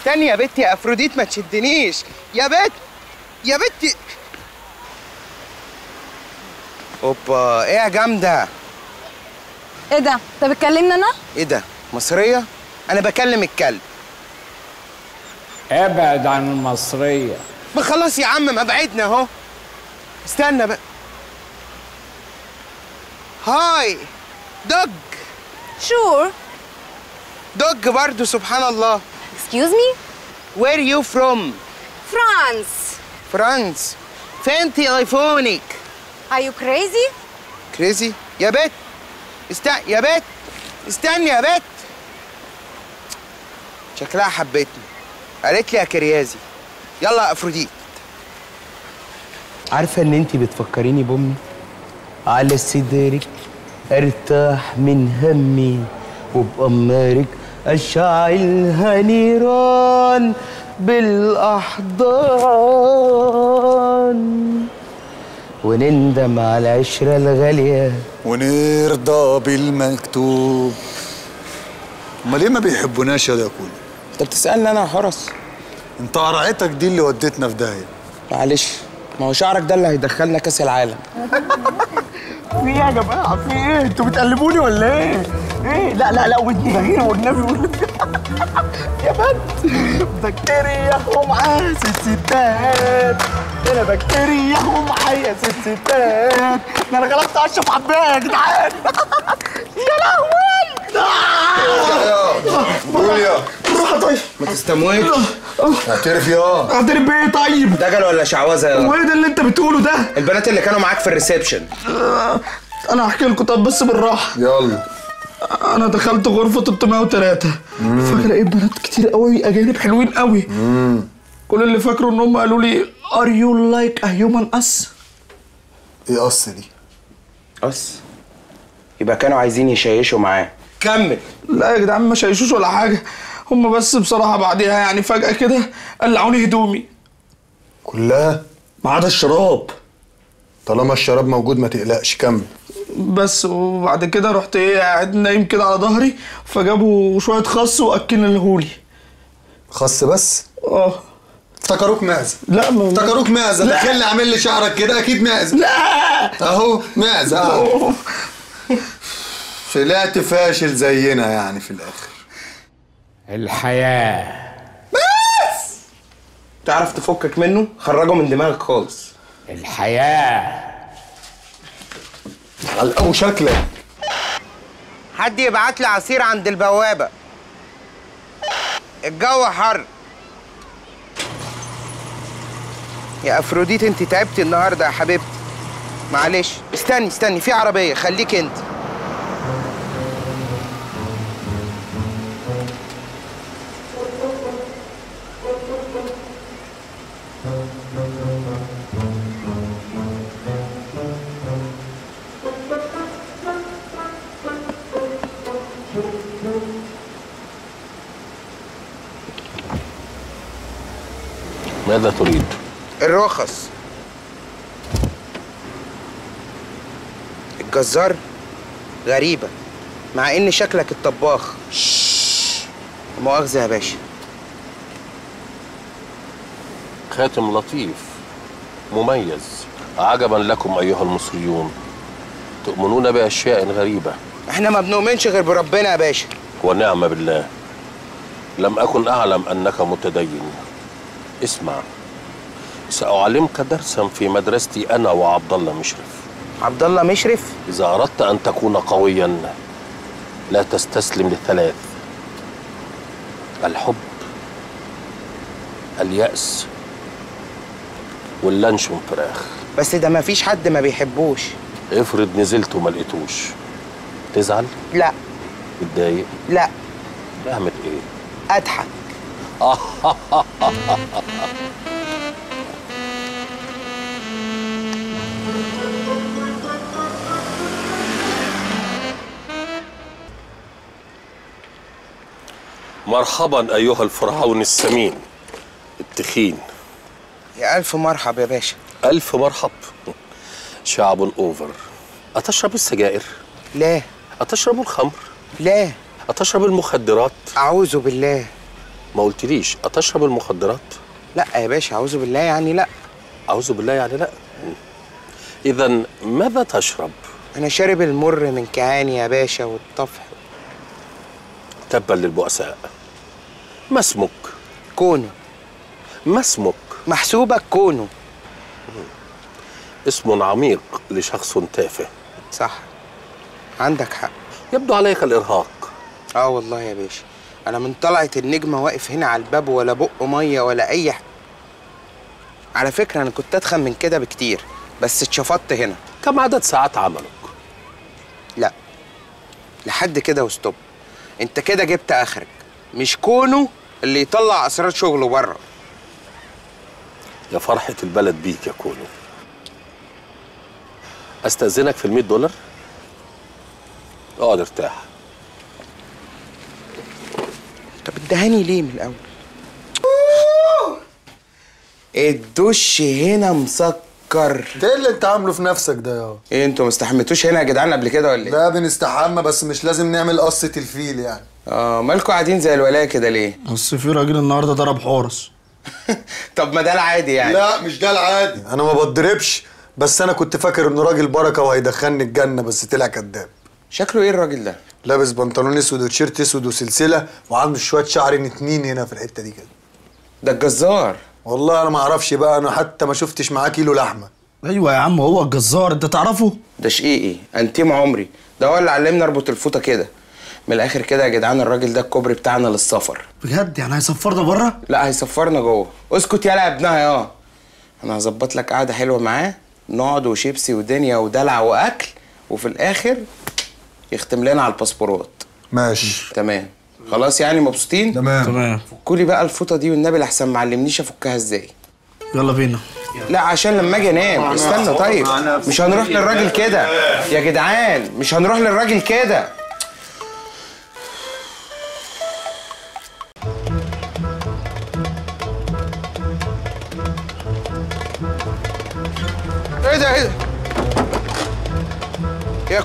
استني يا بت يا أفروديت ما تشدنيش. يا بت يا بت أوبا إيه يا جامدة؟ إيه ده؟ انت بتكلمني أنا؟ إيه ده؟ مصرية؟ أنا بكلم الكلب. أبعد عن المصرية. ما خلاص يا عم ما بعدنا أهو. استنى بقى. هاي دوج. Sure. دوج برضو سبحان الله. excuse me where you from? France France فين تليفونك are you crazy crazy يا بت استنى يا بت استني يا بت شكلها حبتني قالت لي يا crazy يلا يا أفروديت. عارفة إن انت بتفكريني بأمي؟ على صدرك أرتاح من همي وبأمرك اشعلها نيران بالأحضان. ونندم على العشره الغالية. ونرضى بالمكتوب. هما ليه ما بيحبوناش يا كولو أنت بتسألني أنا يا حرس. أنت قرعتك دي اللي ودتنا في داهية. معلش ما هو شعرك ده اللي هيدخلنا كأس العالم. في إيه يا جماعة؟ في إيه؟ أنتوا بتقلبوني ولا إيه؟ إيه؟ لا لا لا غير والنبي والنبي. يا بنت. بكتيريا ومعاها ست ستات. أنا بكتيريا ومعايا ست ستات. أنا غلبت اشرف عباية يا جدعان. يا لهوي. قول يا روح طيب. ما تستموتش اعترف يا. اعترف بايه طيب. دجل ولا شعوذة يا؟ وإيه ده اللي انت بتقوله ده؟ البنات اللي كانوا معاك في ال reception. أنا هحكي لكم طب بس بالراحة. يلا. أنا دخلت غرفة 303 فاكر لقيت بنات كتير قوي؟ اجانب حلوين قوي. كل اللي فاكره ان هم قالوا لي are you like a human اس إيه قص دي؟ بس يبقى كانوا عايزين يشيشوا معاه. كمل. لا يا جدعان ما شايشوش ولا حاجة. هم بس بصراحة بعديها يعني فجأة كده قلعوني هدومي. كلها؟ ما عدا الشراب. طالما الشراب موجود ما تقلقش كمل. بس وبعد كده رحت إيه قاعد نايم كده على ظهري فجابوا شوية خس واكلناهولي خص بس؟ آه. افتكروك معزه لا ما افتكروك معزه دخلني عامل لي شعرك كده أكيد معزه لا. أهو معزه أهو. طلعت فاشل زينا يعني في الآخر. الحياة. تعرف تفكك منه؟ خرجه من دماغك خالص. الحياة. علقه شكلك حد يبعت لي عصير عند البوابة. الجو حر. يا أفروديت انت تعبتي النهارده يا حبيبتي. معلش. استني استني في عربية. خليك انت. ماذا تريد؟ الرخص. الجزار غريبة مع إن شكلك الطباخ. مؤاخذة يا باشا. خاتم لطيف. مميز. عجبا لكم أيها المصريون. تؤمنون بأشياء غريبة. إحنا ما بنؤمنش غير بربنا يا باشا. ونعم بالله. لم أكن أعلم أنك متدين. اسمع سأعلمك درسا في مدرستي أنا وعبد الله مشرف. عبد الله مشرف؟ إذا أردت أن تكون قويا لا تستسلم لثلاث الحب اليأس واللانشون فراخ. بس ده ما فيش حد ما بيحبوش. افرض نزلت وما لقيتوش. تزعل؟ لا. تتضايق لا. تعمل إيه؟ أضحك. مرحبا أيها الفرعون السمين التخين. يا ألف مرحب يا باشا. ألف مرحب. شعب over أتشرب السجائر؟ لا. أتشرب الخمر؟ لا. أتشرب المخدرات؟ أعوذ بالله. ما قلتليش أتشرب المخدرات؟ لا يا باشا أعوذ بالله يعني لا. أعوذ بالله يعني لا. إذا ماذا تشرب؟ أنا شارب المر من كيعاني يا باشا والطفح. تبا للبؤساء. ما اسمك؟ كونو. ما اسمك؟ محسوبك كونو. اسم عميق لشخص تافه. صح. عندك حق. يبدو عليك الإرهاق. آه والله يا باشا. أنا من طلعت النجمة واقف هنا على الباب ولا بق مية ولا أي حاجة على فكرة أنا كنت أتخن من كده بكتير بس اتشفطت هنا. كم عدد ساعات عملك؟ لا لحد كده وستوب. أنت كده جبت آخرك. مش كونه اللي يطلع أسرار شغله بره. يا فرحة البلد بيك يا كونو. أستأذنك في المية دولار؟ اقعد ارتاح طب ادهاني ليه من الأول؟ الدش هنا مسكر. ده اللي أنت عامله في نفسك ده يا؟ إيه أنتوا ما استحملتوش هنا يا جدعان قبل كده ولا إيه؟ لا بنستحمى بس مش لازم نعمل قصة الفيل يعني. آه مالكوا قاعدين زي الولاية كده ليه؟ بس في راجل النهارده ضرب حورس. طب ما ده العادي يعني. لا مش ده العادي. أنا ما بضربش بس أنا كنت فاكر انه راجل بركة وهيدخلني الجنة بس طلع كذاب. شكله إيه الراجل ده؟ لابس بنطلون اسود وتيشيرت اسود وسلسلة وعنده شوية شعر نتنين هنا في الحتة دي كده. ده الجزار. والله أنا ما أعرفش بقى أنا حتى ما شفتش معاه كيلو لحمة. أيوه يا عم هو الجزار. أنت تعرفه؟ ده شقيقي أنتيم عمري. ده هو اللي علمني أربط الفوطة كده. من الآخر كده يا جدعان الراجل ده الكوبري بتاعنا للسفر. بجد؟ يعني هيسفرنا بره؟ لا هيسفرنا جوه. اسكت يالا يا ابنها يا. أنا هظبط لك قعدة حلوة معاه نقعد وشيبسي ودنيا ودلع وأكل وفي الآخر يختم لنا على الباسبورات. ماشي. تمام. خلاص يعني مبسوطين؟ تمام. تمام. فكولي بقى الفوطة دي والنبي لحسن معلمنيش أفكها إزاي. يلا بينا. لا عشان لما أجي أنام. استنى طيب. مش هنروح للراجل كده. يا جدعان مش هنروح للراجل كده.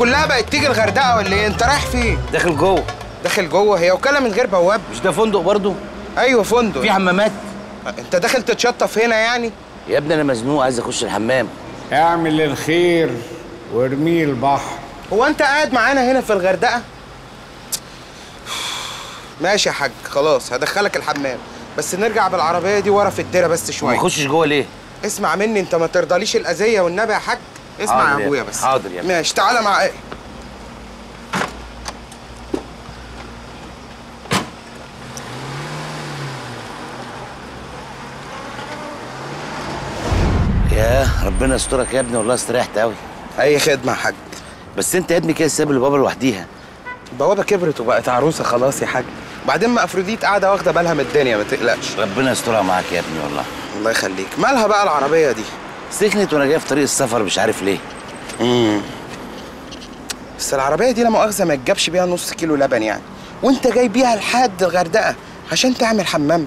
كلها بقت تيجي الغردقة ولا إيه؟ أنت رايح فين؟ داخل جوه. داخل جوه. هي وكالة من غير بواب؟ مش ده فندق برضو أيوه فندق. في حمامات. أنت داخل تتشطف هنا يعني؟ يا ابني أنا مزنوق عايز أخش الحمام. اعمل الخير وارميه البحر. هو أنت قاعد معانا هنا في الغردقة؟ ماشي يا حاج خلاص هدخلك الحمام. بس نرجع بالعربية دي ورا في الديرة بس ما شوية. اخشش جوه ليه؟ اسمع مني أنت ما ترضاليش الأذية والنبي يا حاج؟ اسمع يا يا أبويا بس. حاضر يا ابني. ماشي تعالى معايا يا ربنا يسترك يا ابني والله استريحت قوي أي خدمة يا حاج؟ بس أنت يا ابني كده ساب البابا لوحديها. البوابة كبرت وبقت عروسة خلاص يا حاج. بعدين ما أفروديت قاعدة واخدة بالها من الدنيا ما تقلقش. ربنا يسترها معاك يا ابني والله. الله يخليك. مالها بقى العربية دي؟ سكنت وأنا جاي في طريق السفر مش عارف ليه. بس العربية دي لا مؤاخذة ما تجابش بيها نص كيلو لبن يعني. وانت جاي بيها لحد الغردقة عشان تعمل حمام.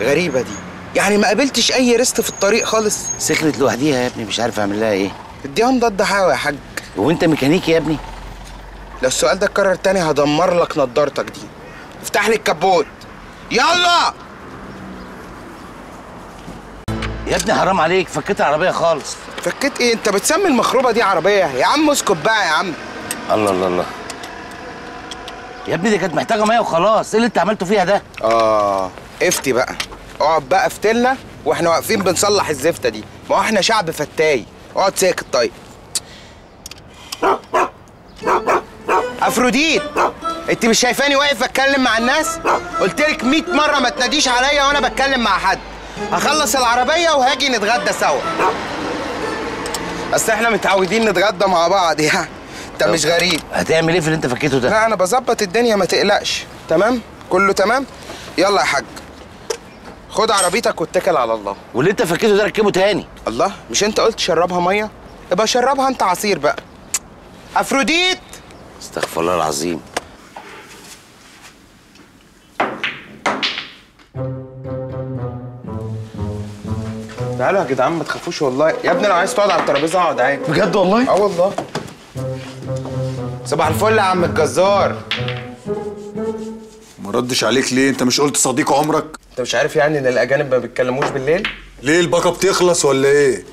غريبة دي. يعني ما قابلتش أي ريست في الطريق خالص. سكنت لوحديها يا ابني مش عارف أعمل لها إيه. اديها مضاد حيوي يا حاج. وانت ميكانيكي يا ابني؟ لو السؤال ده اتكرر تاني هدمر لك نضارتك دي. افتح لي الكبوت. يلا! يا ابني حرام عليك فكيت العربية خالص. فكيت إيه؟ أنت بتسمي المخروبة دي عربية؟ يا عم اسكت بقى يا عم. الله الله الله. يا ابني دي كانت محتاجة مية وخلاص إيه اللي أنت عملته فيها ده؟ آه افتي بقى. اقعد بقى افتلنا وإحنا واقفين بنصلح الزفته دي. ما هو إحنا شعب فتاي. اقعد ساكت طيب. افروديت انت مش شايفاني واقف بتكلم مع الناس؟ قلت لك 100 مرة ما تناديش عليا وأنا بتكلم مع حد. هخلص العربية وهاجي نتغدى سوا. اصل إحنا متعودين نتغدى مع بعض يعني أنت مش غريب. هتعمل إيه في اللي أنت فكيته ده؟ لا أنا بظبط الدنيا ما تقلقش. تمام؟ كله تمام؟ يلا يا حاج. خد عربيتك واتكل على الله. واللي أنت فكيته ده ركبه تاني. الله؟ مش أنت قلت شربها مية؟ يبقى شربها أنت عصير بقى. أفروديت! استغفر الله العظيم. تعالوا يا جدعان ما تخافوش والله. يا ابني لو عايز تقعد على الترابيزة اقعد عادي. بجد والله؟ آه والله. صباح الفل يا عم الجزار. ما ردش عليك ليه؟ انت مش قلت صديق عمرك؟ انت مش عارف يعني ان الاجانب ما بيتكلموش بالليل؟ ليه الباقه بتخلص ولا إيه؟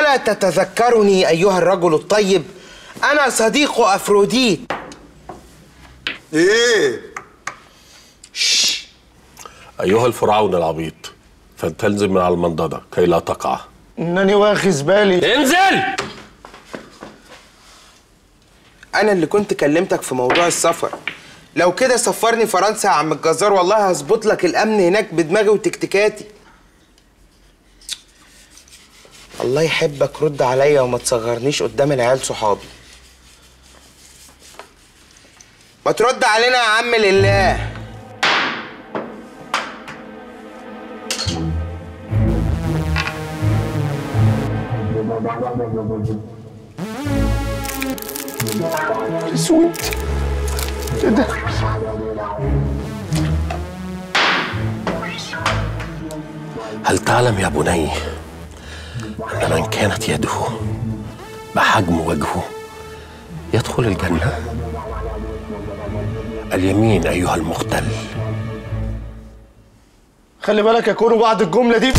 ألا تتذكرني أيها الرجل الطيب؟ أنا صديق أفروديت. إيه؟ أيها الفرعون العبيط. فلتنزل من على المنضدة كي لا تقع. إنني واخذ بالي. انزل! أنا اللي كنت كلمتك في موضوع السفر. لو كده سفرني فرنسا يا عم الجزار والله هظبط لك الأمن هناك بدماغي وتكتيكاتي. الله يحبك رد عليا وما تصغرنيش قدام العيال صحابي. ما ترد علينا يا عم لله. اسود إيه ده هل تعلم يا بني أن من كانت يده بحجم وجهه يدخل الجنة؟ اليمين أيها المختل. خلي بالك يكونوا بعد الجملة دي.